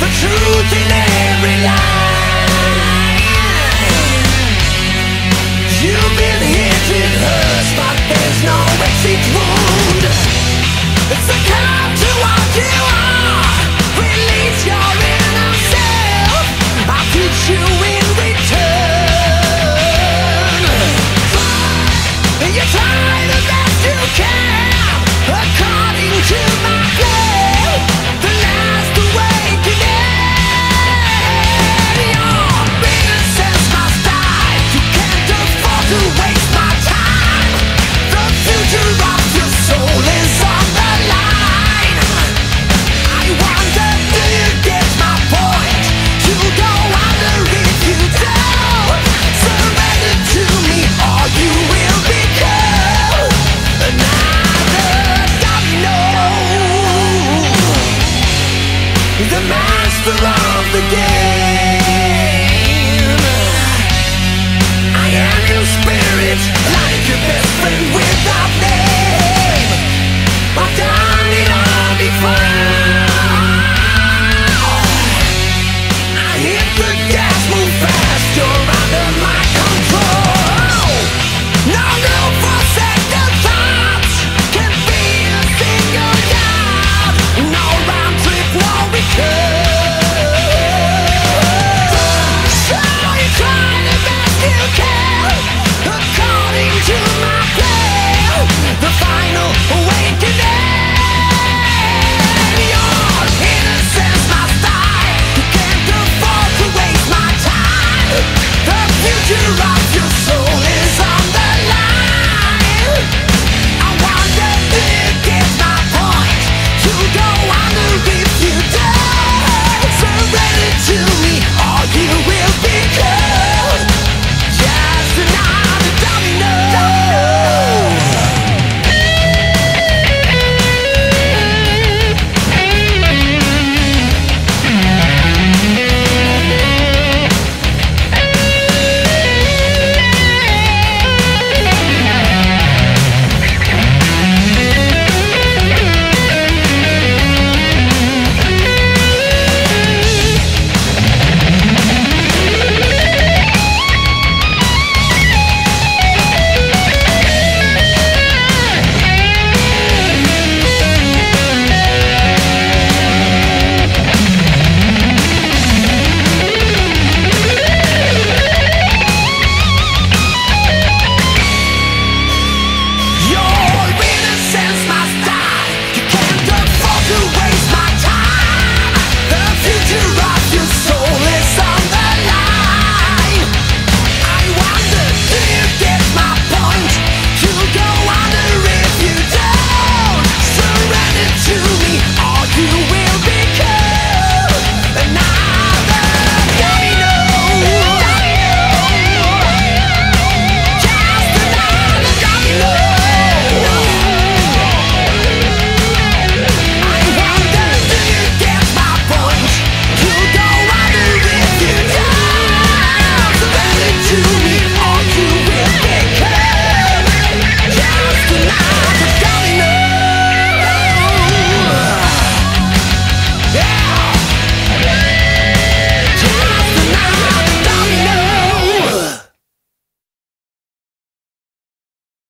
The truth in it